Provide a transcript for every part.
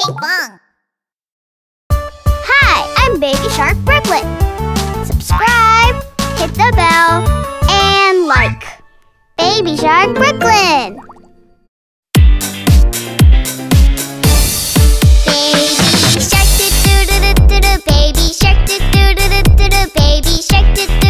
ping pong. Hi, I'm Baby Shark Brooklyn. Subscribe, hit the bell, and like. Baby Shark Brooklyn. Baby shark do do do do do baby shark do do do do do baby shark do do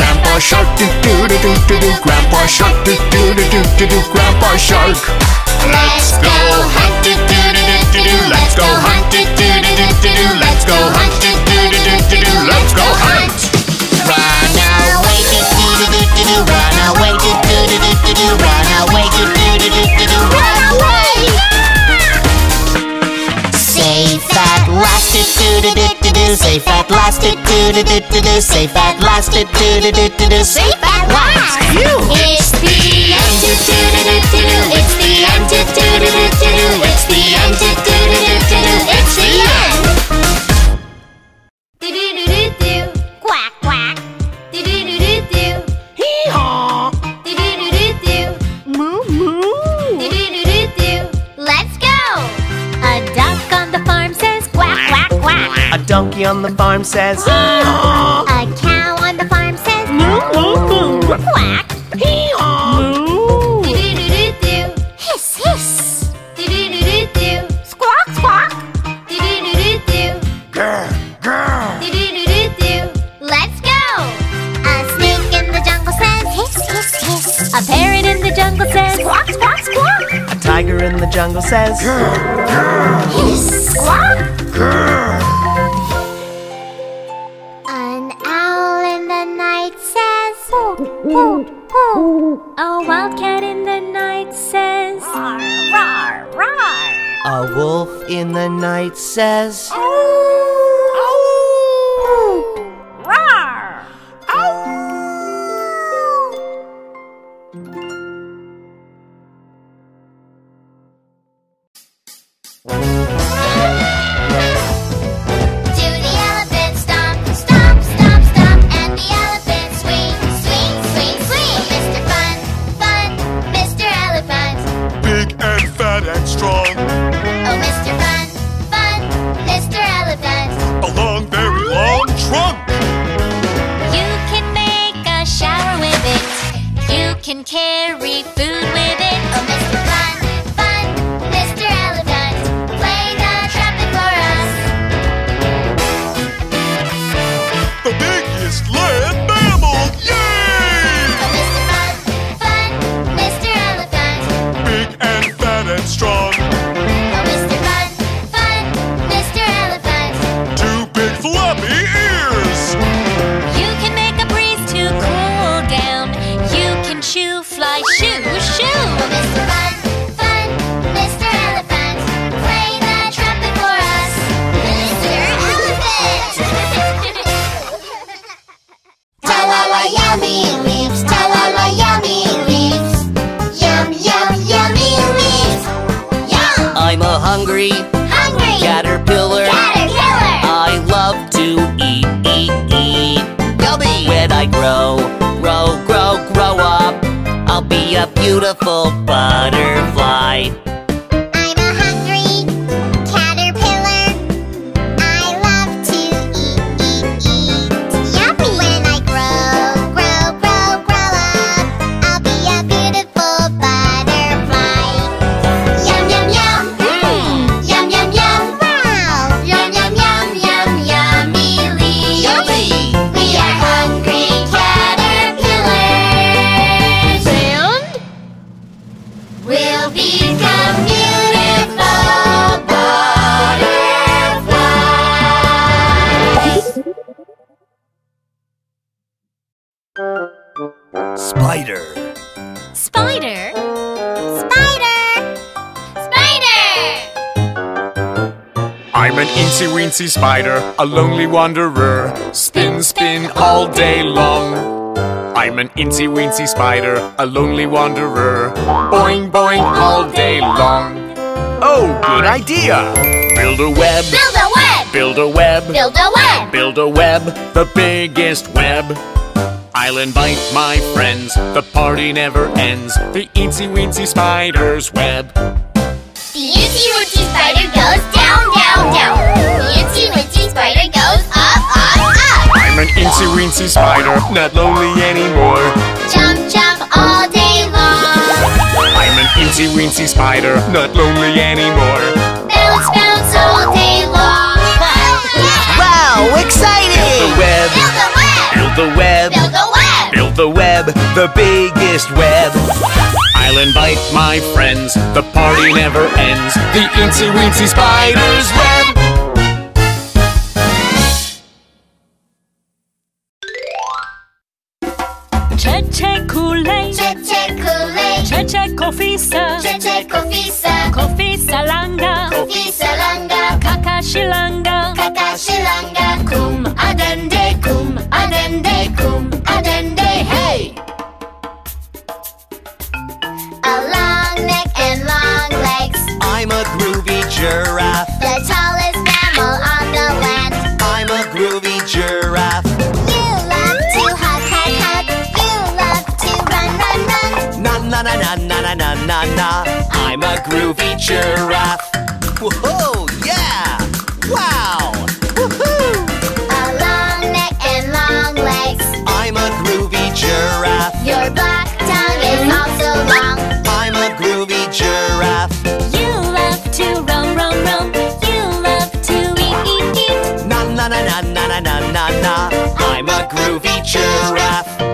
shark do do do do do do Grandpa shark do do do do do do Grandpa shark Let's go hunt do do do do do do Let's go hunt do do do do do do Let's go hunt do do do do do do Let's go hunt Run away do do do do do run away do do do do do run away do do do safe at last it do do do do do safe at last do do do do do do safe at last. It's the end do do do do do do it's the end do do do do do do it's the end do do do do do do it's the end donkey on the farm says Hee-haw! A cow on the farm says Moo moo moo! quack. Hee-haw! Moo! Do-do-do-do-do. Hiss, hiss. Do-do-do-do-do. Squawk, squawk. Do-do-do-do-do. Grr, grr Do-do-do-do-do. Let's go! A snake in the jungle says hiss, hiss, hiss. A parrot in the jungle says squawk, squawk, squawk. A tiger in the jungle says Grr, grr. Hiss, squawk. An in the night says Hoot, beautiful butterfly. Spider, a lonely wanderer. Spin, spin all day long. I'm an incy weensy spider, a lonely wanderer. Boing, boing all day long. Oh, good idea! Build a web, Build a web. build a web, Build a web. build a web, the biggest web. I'll invite my friends, the party never ends. The eensy weensy spider's web. The incy weensy spider, not lonely anymore. Jump, jump all day long. I'm an incy weensy spider, not lonely anymore. Bounce, bounce all day long. Wow, The exciting! web, Build a web. Build the web, Build a web. build the web, the biggest web. I'll invite my friends, the party never ends. The incy weensy spider's web. Cheche Kool-Aid, Cheche Kool-Aid. Cheche Kofisa, Cheche Kofisa. Kofisa Langa, Kofisa Langa. Kakashilanga, Kakashilanga. Kum adende, kum adende, kum adende, hey! A long neck and long legs. I'm a groovy giraffe. I'm a groovy giraffe. Whoa, yeah! Wow! Woohoo! A long neck and long legs. I'm a groovy giraffe. Your black tongue is also long. I'm a groovy giraffe. You love to roam, roam, roam. You love to eat, eat, eat. Na na na na na na na na. I'm a groovy giraffe.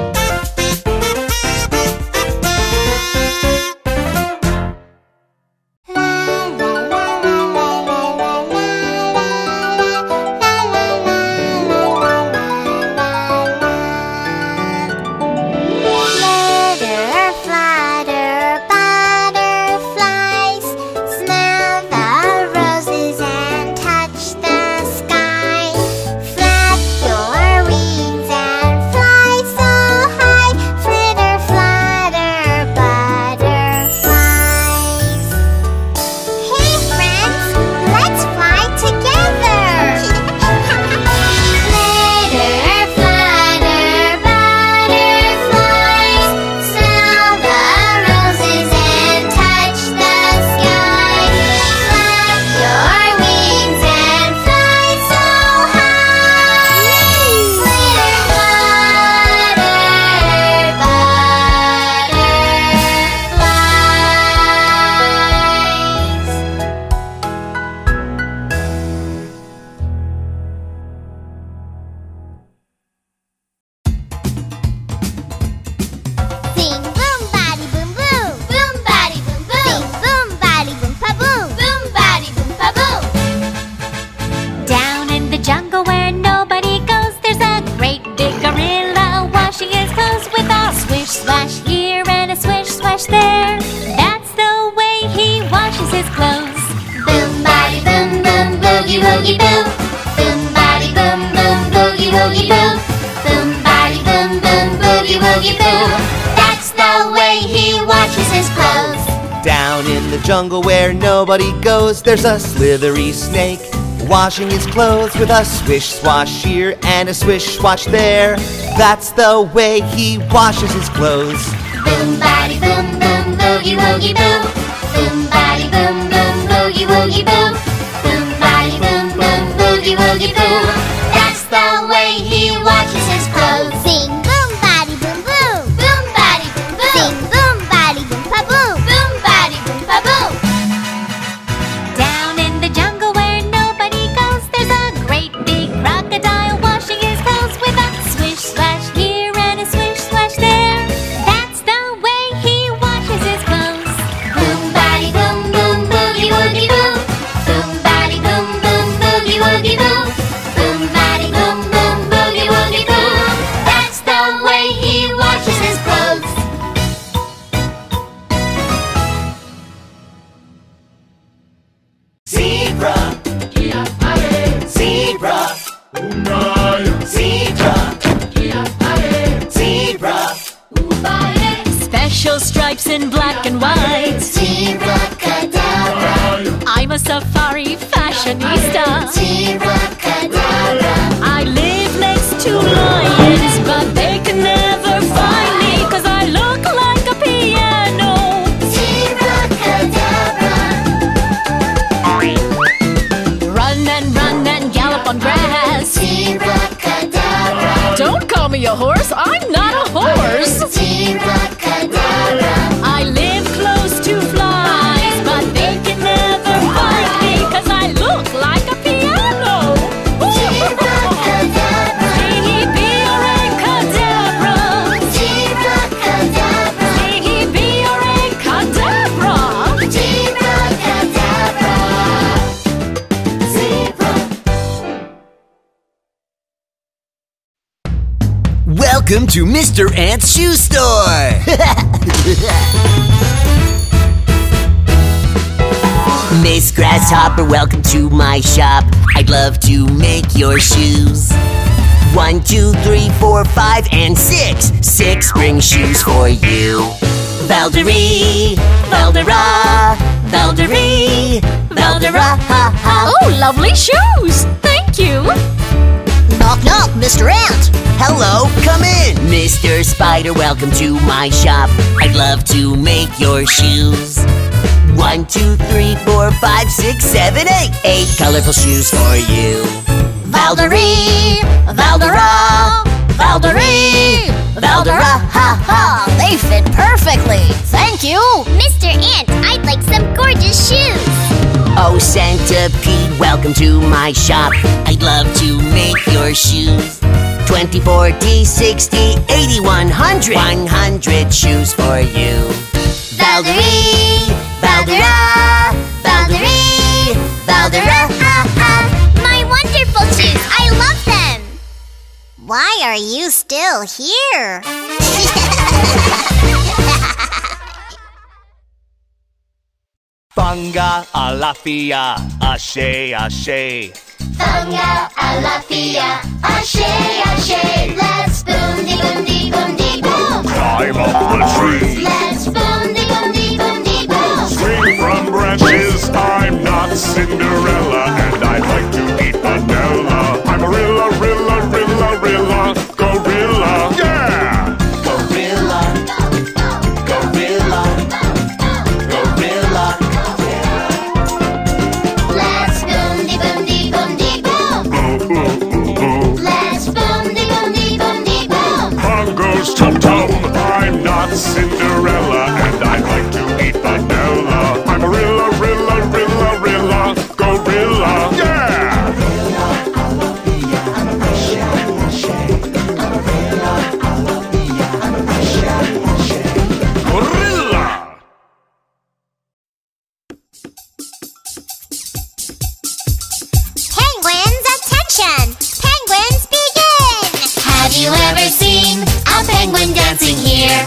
Goes, there's a slithery snake washing his clothes with a swish swash here and a swish swash there. That's the way he washes his clothes. Boom body boom boom boogie woogie boo. Boom body boom boom boogie woogie boo. Boom body boom boom boogie woogie boo. That's the way he washes his clothes. special stripes in black and white. I'm a safari fashionista. I live next to lions, but Don't call me a horse, I'm not a horse. I live to Mr. Ant's Shoe Store! Miss Grasshopper, welcome to my shop. I'd love to make your shoes. One, two, three, four, five, and six. Six spring shoes for you. Valderie, Valdera, Valderie, Valdera, ha ha. Oh, lovely shoes! Thank you! Knock, knock, Mr. Ant. Hello, come in! Mr. Spider, welcome to my shop. I'd love to make your shoes. One, two, three, four, five, six, seven, eight. Eight colorful shoes for you. Valderie, Valdera, Valderie, Valdera, ha ha. They fit perfectly. Thank you. Mr. Ant, I'd like some gorgeous shoes. Oh, Centipede, welcome to my shop. I'd love to make your shoes. 24, D60, 80, 100. 100 shoes for you. Valderie, Valdera, Why are you still here? Funga alafia, ashe, ashe. Funga alafia, ashe, ashe. Let's boom de boom de boom de boom. Climb up the tree. Let's boom de boom de boom de boom. Swing from branches. I'm not Cinderella, and I'd like to eat vanilla. Dancing here?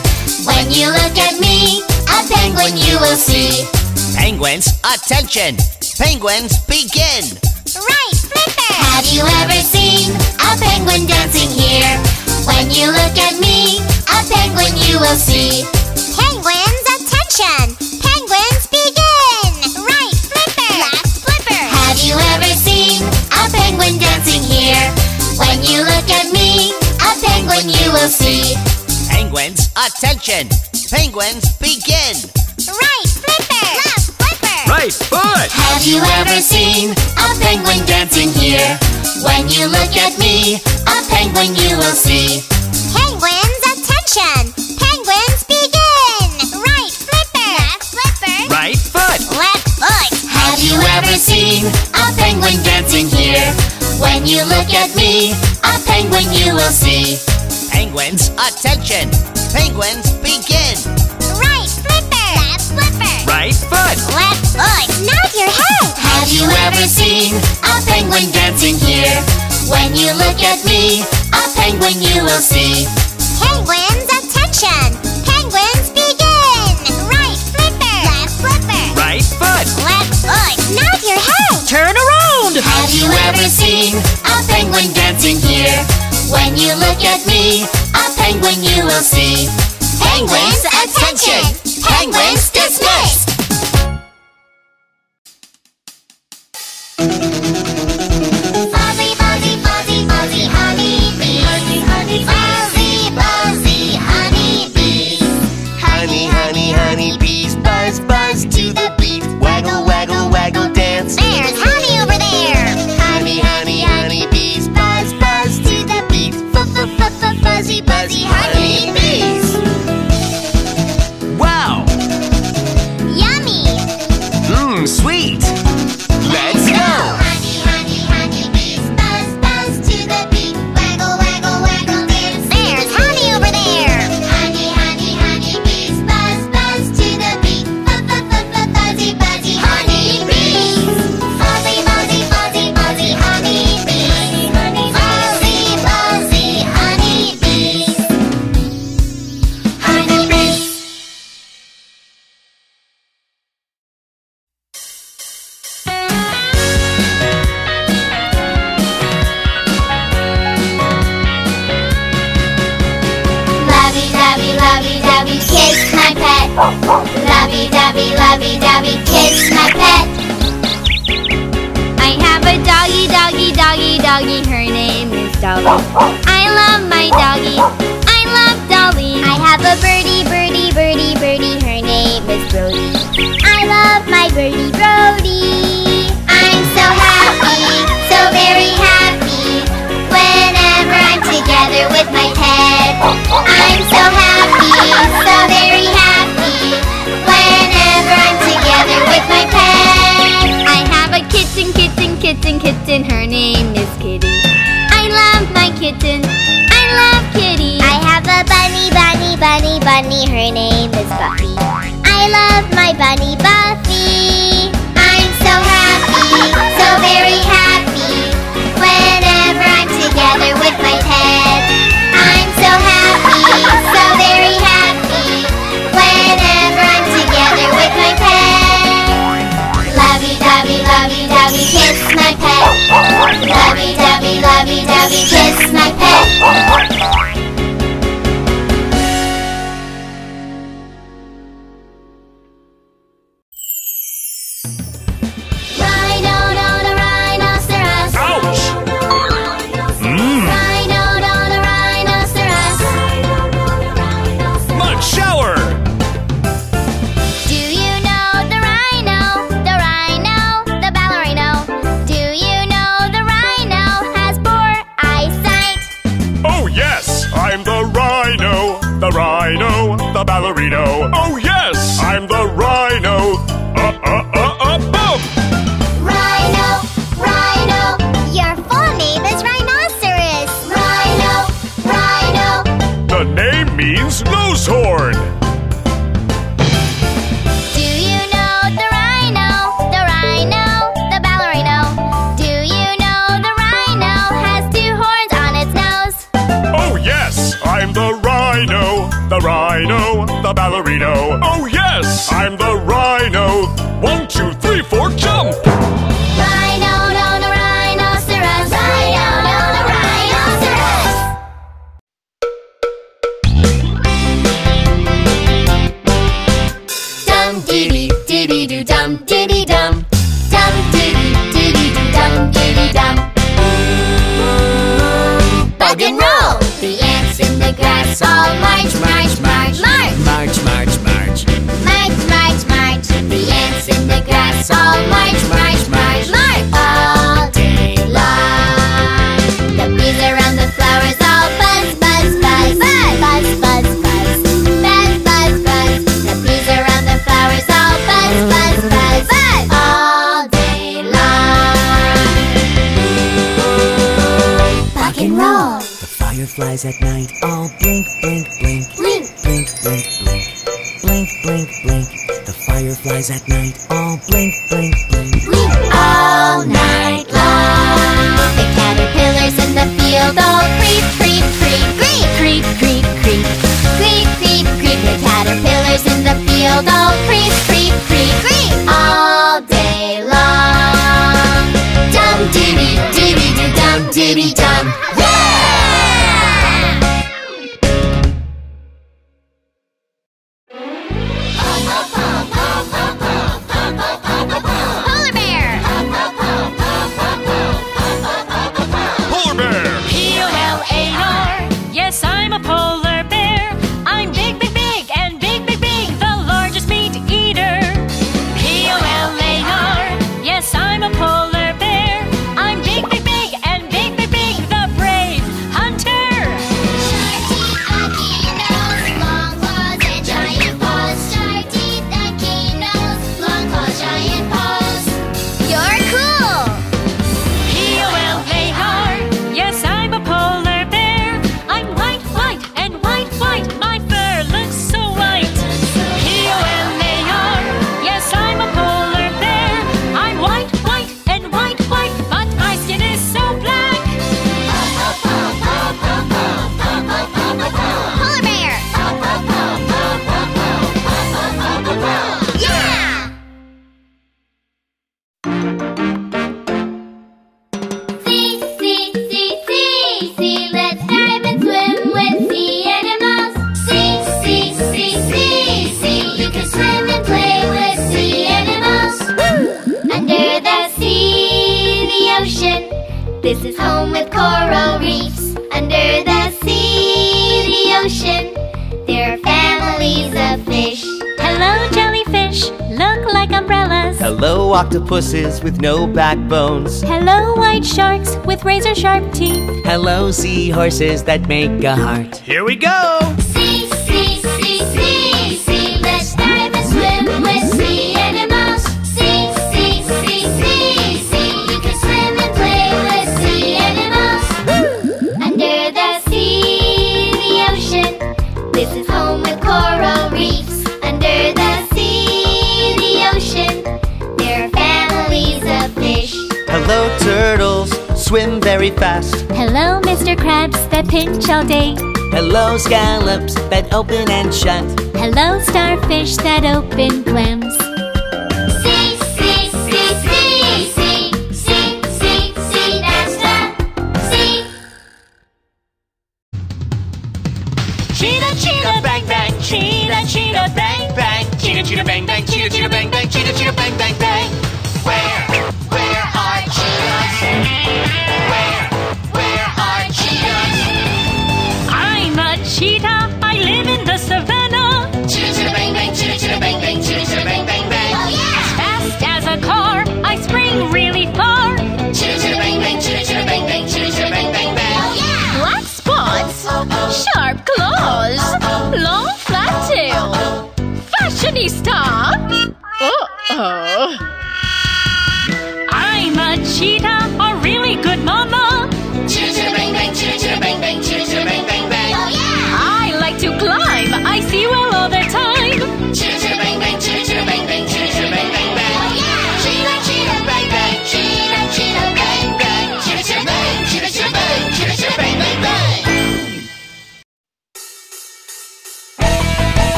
When you look at me, a penguin you will see. Penguins, attention! Penguins, begin! Right, Flipper! Have you ever seen a penguin dancing here? When you look at me, a penguin you will see. Penguins, attention! Penguins, begin! Right, Flipper! Left, Flipper! Have you ever seen a penguin dancing here? When you look at me, a penguin you will see. Penguins, attention! Penguins, begin! Right, Flipper! Left, Flipper! Right foot! Have you ever seen a penguin dancing here? When you look at me, a penguin you will see. Penguins, attention! Penguins, begin! Right flipper! Left flipper! Right foot! Left foot! Have you ever seen a penguin dancing here? When you look at me, a penguin you will see. Penguins, attention! Penguins, begin! Right flipper! Left flipper! Right foot! Left foot! Nod your head! Have you ever seen a penguin dancing here? When you look at me, a penguin you will see. Penguins, attention! Penguins, begin! Right flipper! Left flipper! Right foot! Left foot! Nod your head! Turn around! Have you ever seen a penguin dancing here? When you look at me, a penguin you will see. Penguins, attention! Penguins, dismissed! Lovey dovey, lovey dovey, kiss my pet. I have a doggy, doggy, doggy, doggy. Her name is Dolly. I love my doggy. I love Dolly. I have a birdie, birdie, birdie, birdie. Her name is Brody. I love my birdie, Brody. I'm so happy, so very happy. Whenever I'm together with my pet, I'm so happy, so very. happy. kitten. I love kitty. I have a bunny, bunny, bunny, bunny. Her name is Buffy. I love my bunny Buffy. I'm so happy, so very happy. Whenever I'm together with kiss my pet. Lovey-dovey, lovey-dovey, kiss my pet. with no backbones. Hello, white sharks with razor sharp teeth. Hello, seahorses that make a heart. Here we go! very fast. Hello, Mr. Krabs that pinch all day. Hello, scallops that open and shut. Hello, starfish that open clams. See. Cheetah, cheetah, bang, bang, cheetah, cheetah, bang, bang. Cheetah, cheetah, bang, bang, cheetah, cheetah, bang, bang.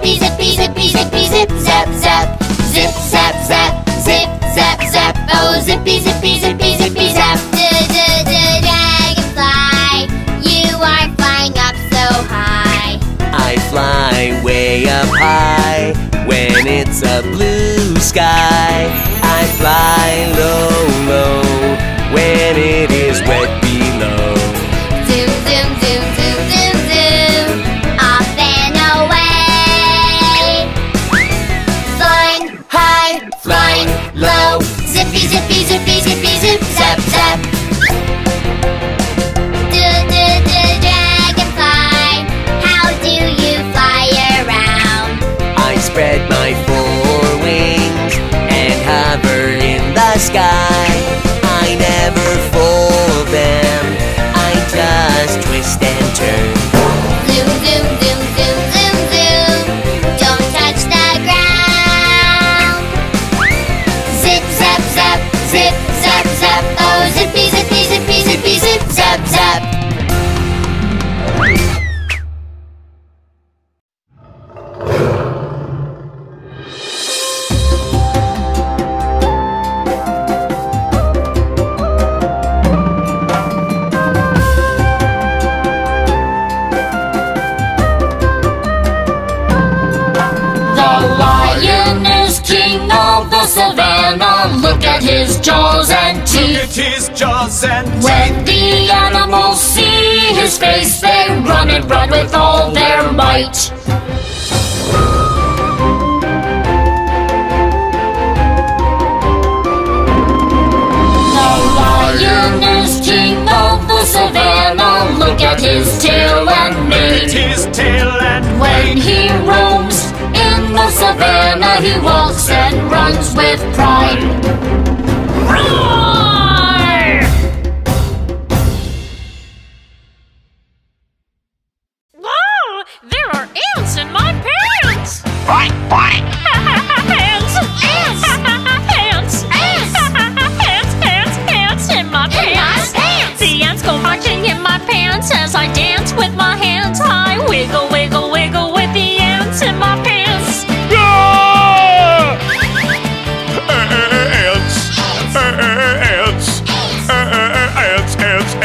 zippy, zippy, zippy, zippy, zip, zap, zap. Zip, zap, zap, zip, zap, zap. Oh, zippy, zippy, zippy, zippy, zap. Dragonfly, you are flying up so high. I fly way up high when it's a blue sky. I fly low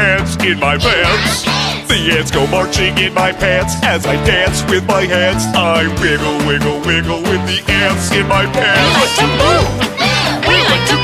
ants in my pants. The ants go marching in my pants as I dance with my hands. I wiggle, wiggle, wiggle with the ants in my pants. We like to move. We like to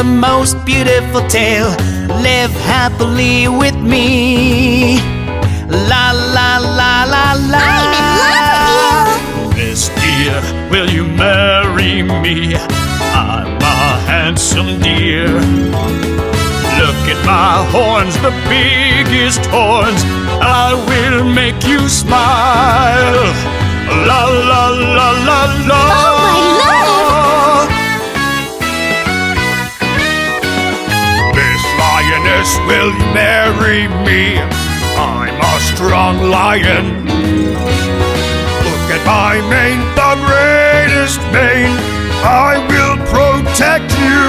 the most beautiful tale. Live happily with me. La la la la la. I'm in love with you. Miss dear, will you marry me? I'm a handsome deer. Look at my horns, the biggest horns. I will make you smile. La la la la la. Oh my love. Princess, will you marry me? I'm a strong lion. Look at my mane, the greatest mane. I will protect you.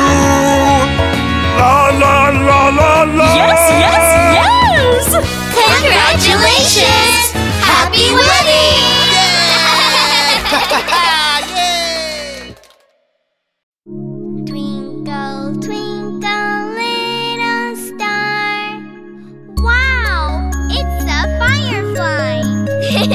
La la la la la. Yes, yes, yes! Congratulations! Happy wedding!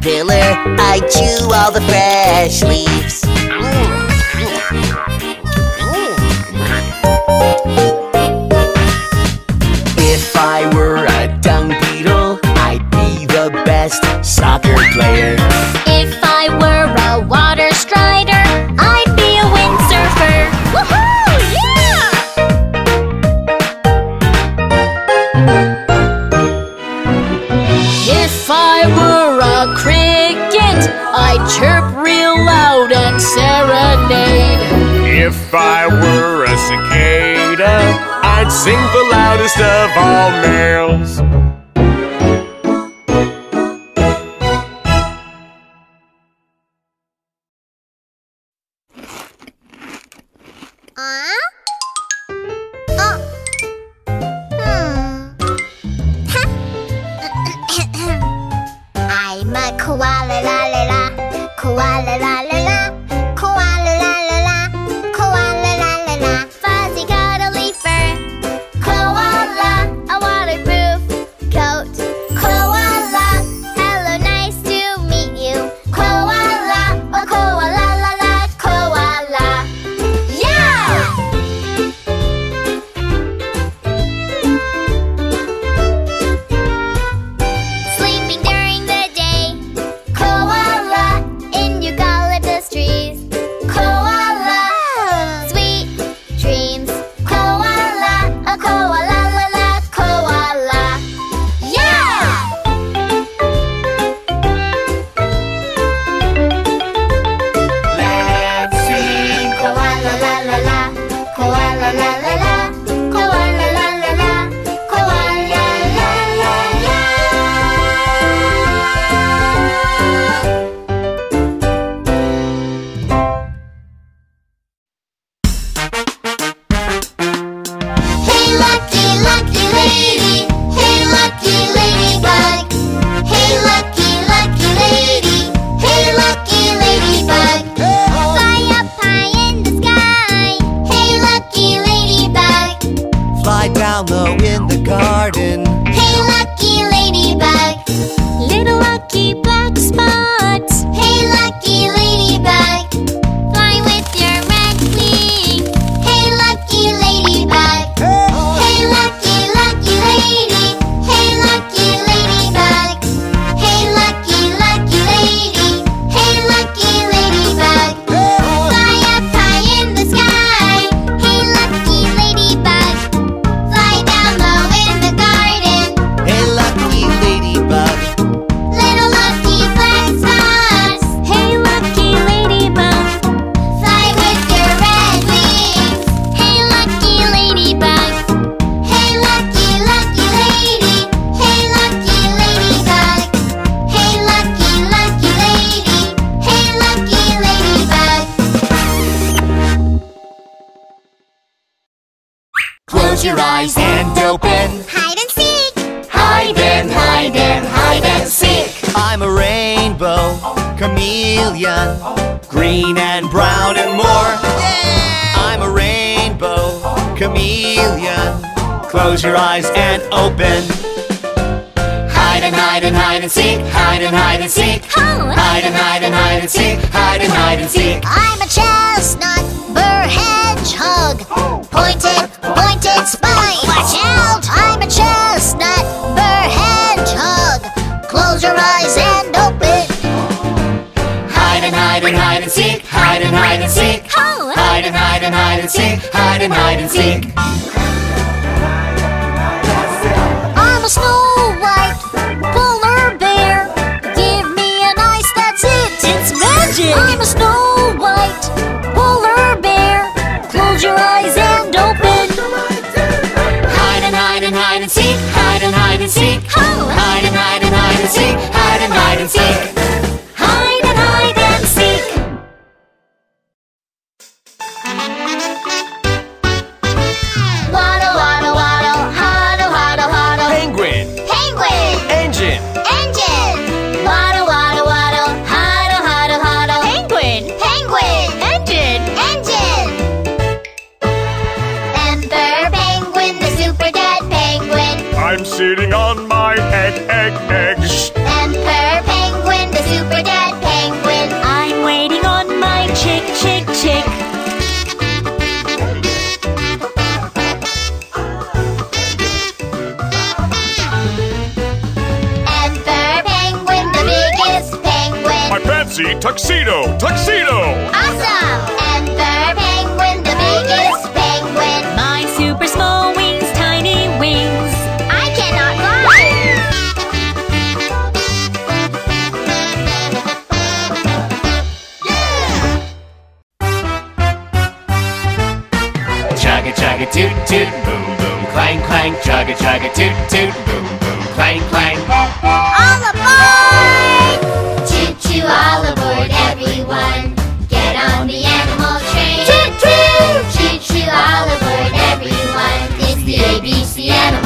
caterpillar, I'd chew all the fresh leaves. pointed, pointed spine. Watch out, I'm a chestnut, burr hedgehog. Close your eyes and open. Hide and hide and hide and seek, hide and hide and seek. Hide and hide and hide and seek, hide and hide and seek.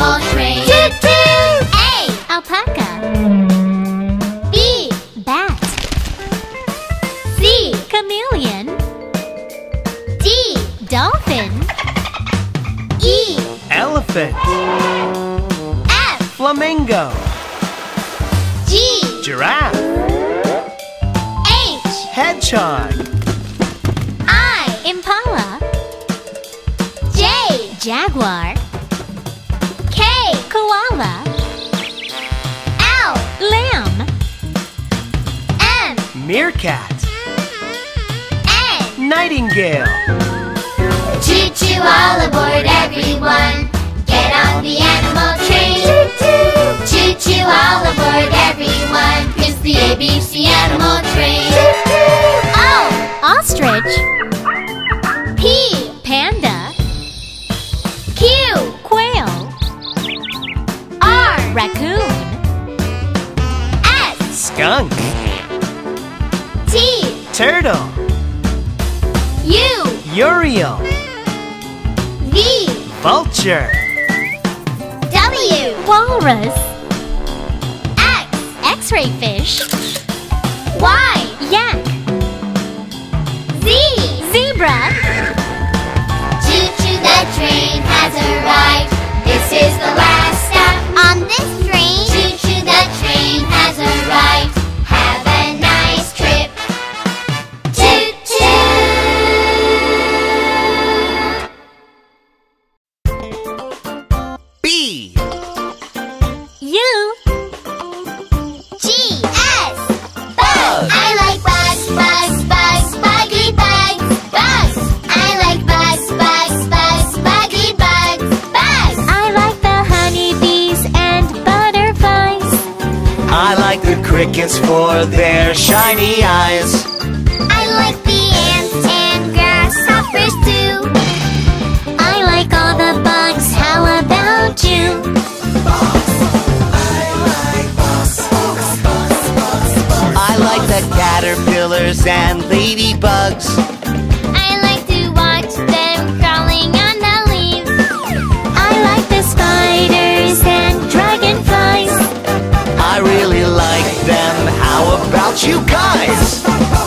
Oh. crickets for their shiny eyes. I like the ants and grasshoppers too. I like all the bugs, how about you? I like bugs. I like the caterpillars and ladybugs. about you guys.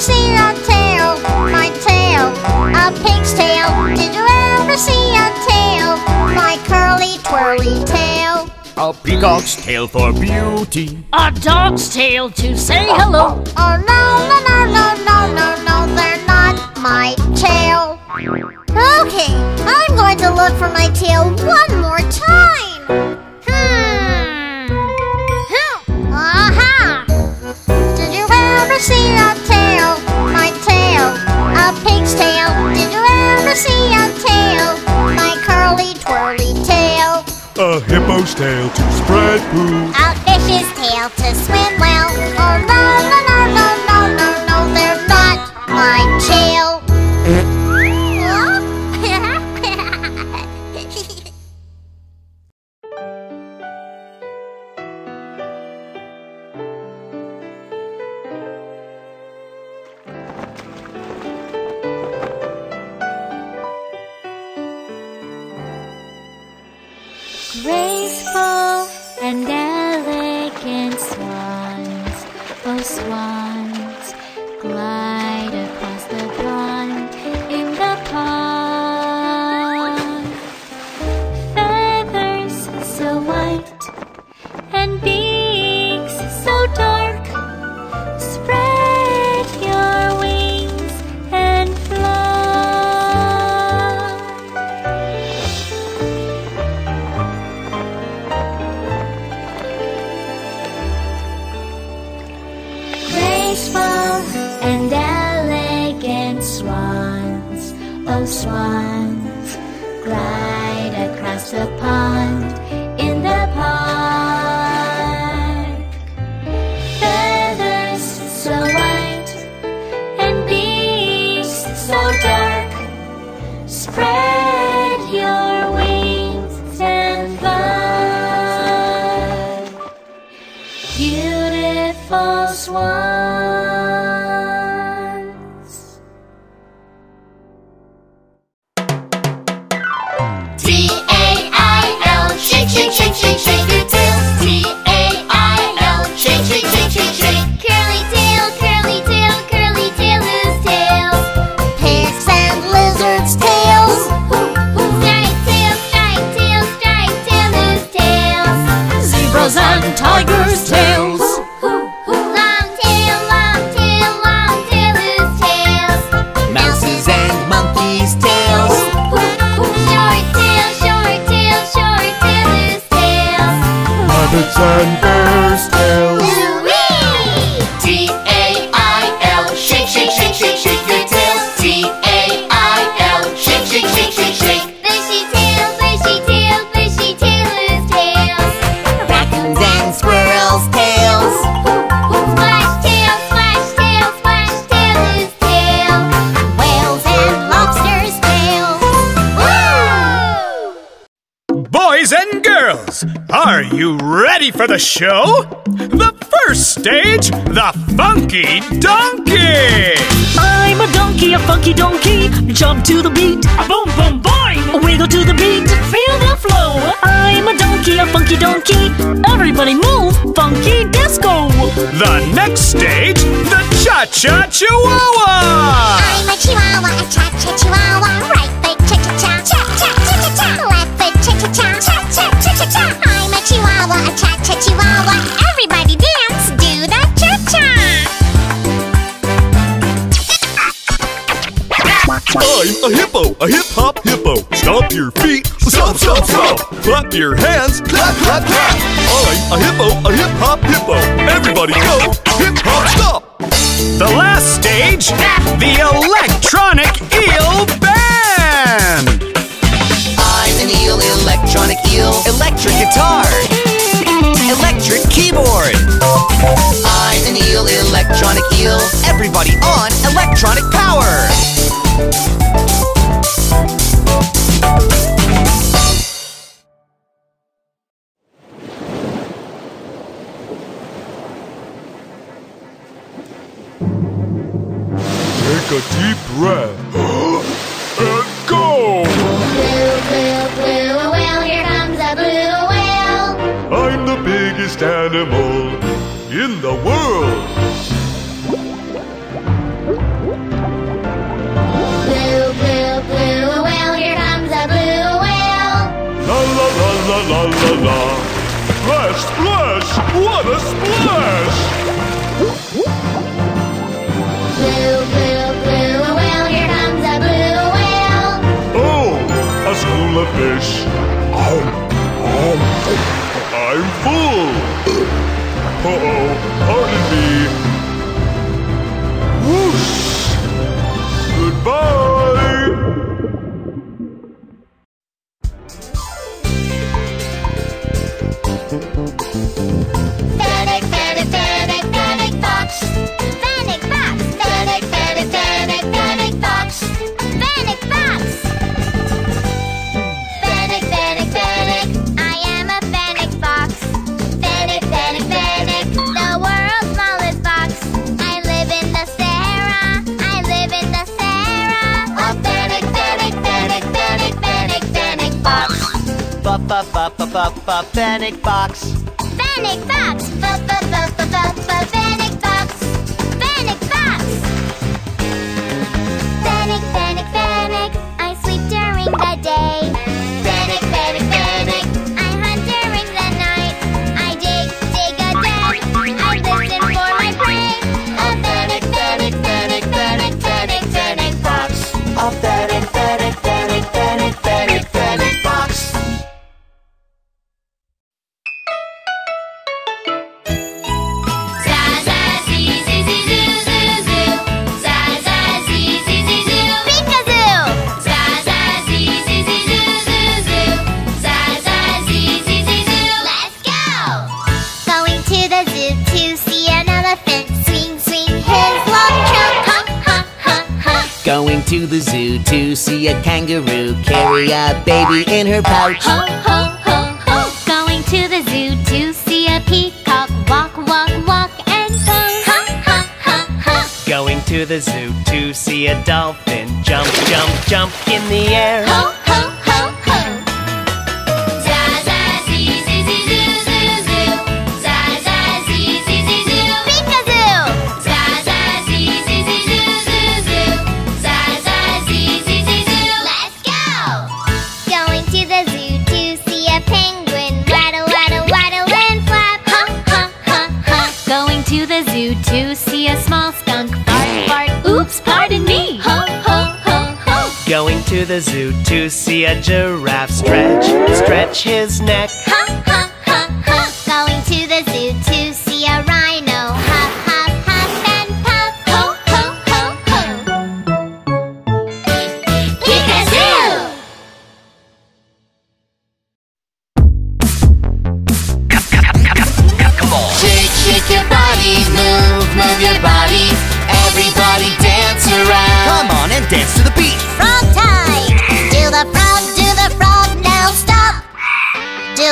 See a tail? My tail, a pig's tail. Did you ever see a tail? My curly twirly tail. A peacock's tail for beauty. A dog's tail to say hello. Oh no, no, no, no, no, no, no, they're not my tail. Okay, I'm going to look for my tail one more time. Hmm. Hmm. Aha! Did you ever see a A tail to spread poo. A fish's tail to swim well. Oh no, no, no, beautiful swans. For the show? The first stage, the Funky Donkey! I'm a donkey, a funky donkey. Jump to the beat, a boom boom boing. Wiggle to the beat, feel the flow. I'm a donkey, a funky donkey. Everybody move, funky disco. The next stage, the Cha Cha Chihuahua! I'm a chihuahua, a cha-cha chihuahua. Right foot cha-cha-cha, cha-cha-cha-cha-cha. Left foot cha-cha-cha, cha-cha-cha-cha-cha. I'm a chihuahua, a cha-cha chihuahua. Everybody dance, do the cha-cha. I'm a hippo, a hip hop hippo. Stomp your feet, stomp, stomp, go! Clap your hands, clap, clap, clap! I'm a hippo, a hip hop hippo. Everybody go, hip hop stop! The last stage, the electronic electric guitar, electric keyboard. I'm an eel, electronic eel, everybody on electronic power. Animal Fa fa fa fa fa fa Fennec Fox. Fennec Fox! F-f-f-f-f-f Fennec Fox! Kangaroo carry a baby in her pouch. Ho, ho, ho, ho. Going to the zoo to see a peacock walk, walk, walk and pose. Ha, ha, ha, ha. Going to the zoo to see a dolphin jump, jump, jump in the air. Ho, ho, ho, zoo to see a small skunk fart, fart. Oops, pardon me. Ho, ho, ho, ho. Going to the zoo to see a giraffe stretch, stretch his neck. Ha,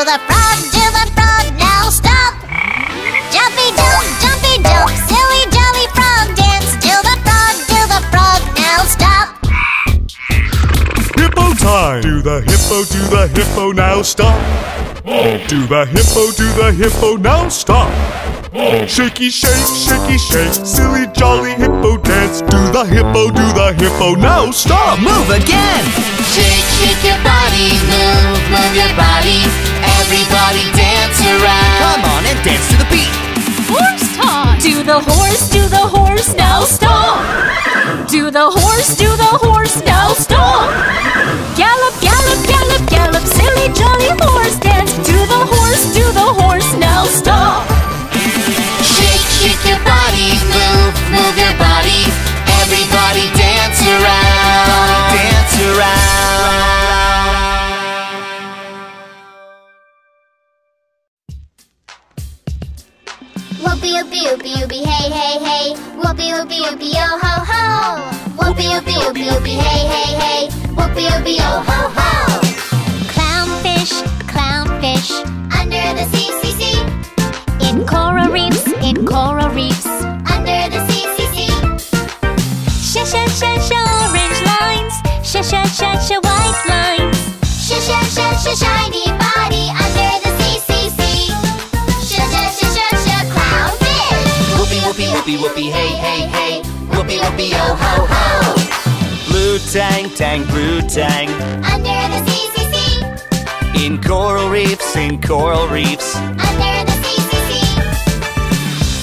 the frog, do the frog, now stop! Jumpy jump, jumpy jump, silly jolly frog dance. Do the frog, do the frog, now stop! Hippo time! Do the hippo, do the hippo, now stop! Do the hippo, do the hippo, now stop! Shaky shake, shaky shake, silly jolly hippo dance. Do the hippo, do the hippo, now stop! Move again. Shake, shake your body, move, move your body. Everybody dance around. Come on and dance to the beat. Horse talk. Do the horse, do the horse, now stop. Do the horse, do the horse, now stop. Gallop, gallop, gallop, gallop, silly jolly horse dance. Do the horse, do the horse, now stop. Whoopie whoopie whoopie whoopie hey hey hey. Whoopie whoopie whoopie yo ho ho. Whoopie whoopie whoopie whoopie hey hey hey. Whoopie whoopie yo ho ho. Clownfish, clownfish. Under the sea sea sea. In coral reefs, in coral reefs. Under the sea sea sea. Sha sha sha sha orange lines. Sha sha sha sha white lines. Sh sh sh sh shiny body Whoopie whoopie hey hey hey. Whoopie whoopie yo ho ho. Blue tang tang blue tang. Under the sea sea sea. In coral reefs, in coral reefs. Under the sea sea sea.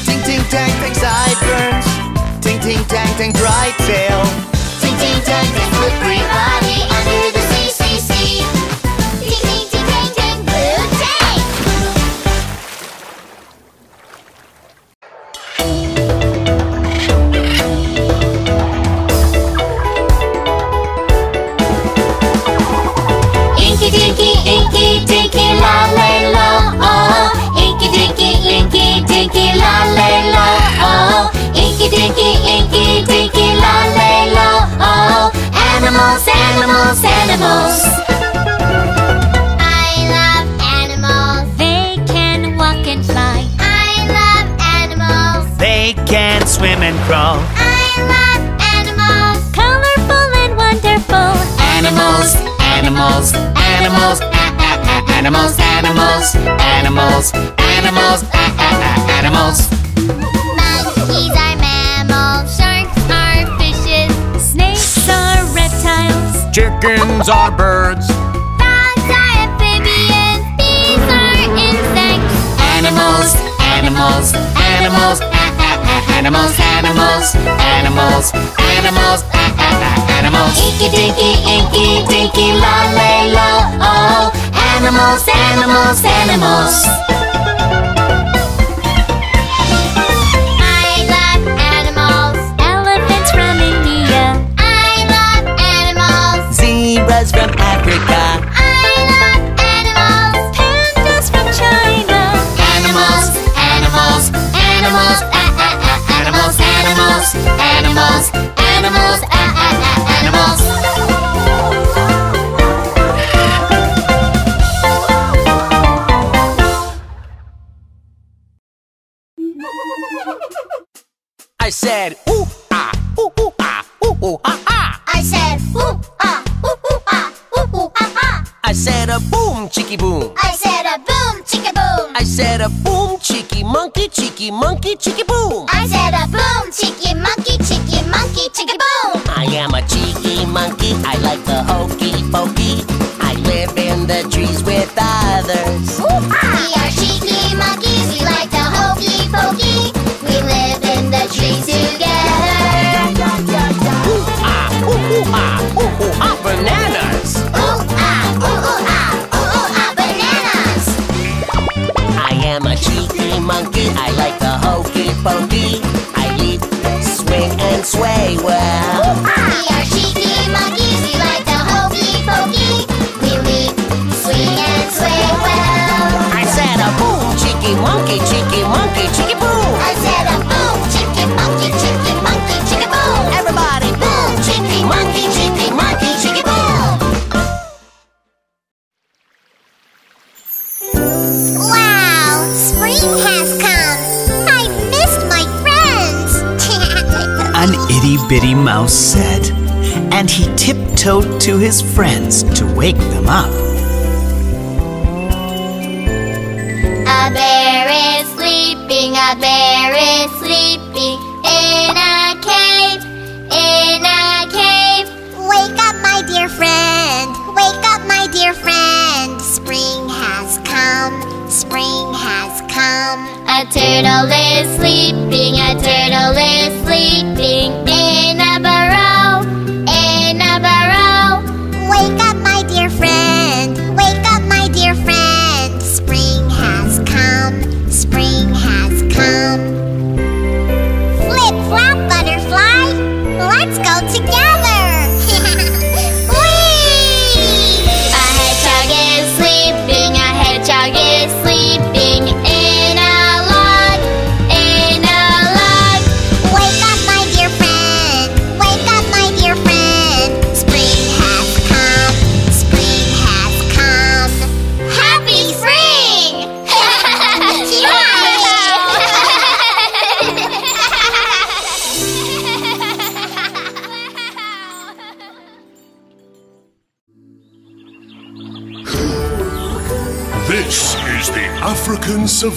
Ting ting tang tang sideburns. Ting ting tang tang dry tail. Ting ting tang tang slippery animals, animals. I love animals. They can walk and fly. I love animals. They can swim and crawl. I love animals. Colorful and wonderful. Animals, animals, animals, animals, animals, animals, animals, ah, animals. Chickens are birds. Frogs are amphibians. Bees are insects. Animals, animals, animals, ah, ah, ah, animals, animals, animals, animals, animals. Inky dinky, inky dinky, la lay lo, oh. Animals, animals, animals. I said, ooh, ah, ooh, ooh, ah, ooh, ooh, ah, ah. I said, ooh, ah, ooh, ooh, ah, ooh, ooh, ah, ah. I said a boom, chicky boom. I said a boom, chicka boom. I said a boom, chicky monkey, chicky monkey, chicky boom. I said a boom, chicky monkey, chicky monkey, chicka boom. I am a cheeky monkey. I like the hokey pokey. I live in the trees with others. We sway well. To his friends to wake them up. a bear is sleeping, a bear is sleeping in a cave, in a cave. Wake up, my dear friend. Wake up, my dear friend. Spring has come. Spring has come. A turtle is sleeping.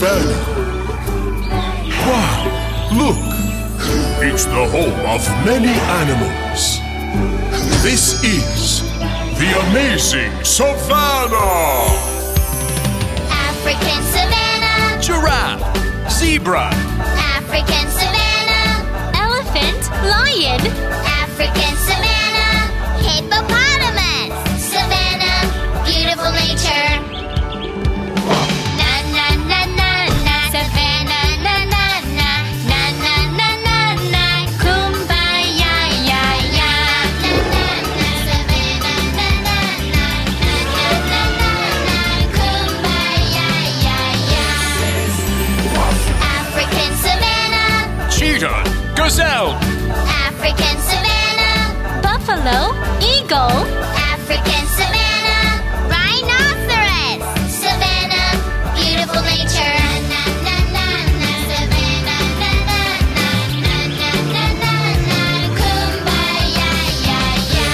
African savannah. Wow, look! It's the home of many animals. This is the amazing savannah! African savanna, Giraffe. Zebra. Cheetah. Gazelle. African savanna, buffalo, eagle, African savanna, rhinoceros, savanna, beautiful nature. Na na na na, savanna, na na na na na na na na, kumbaya ya ya.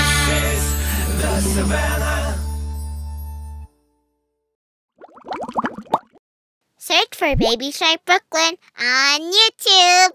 Search for Baby Shark Brooklyn on YouTube.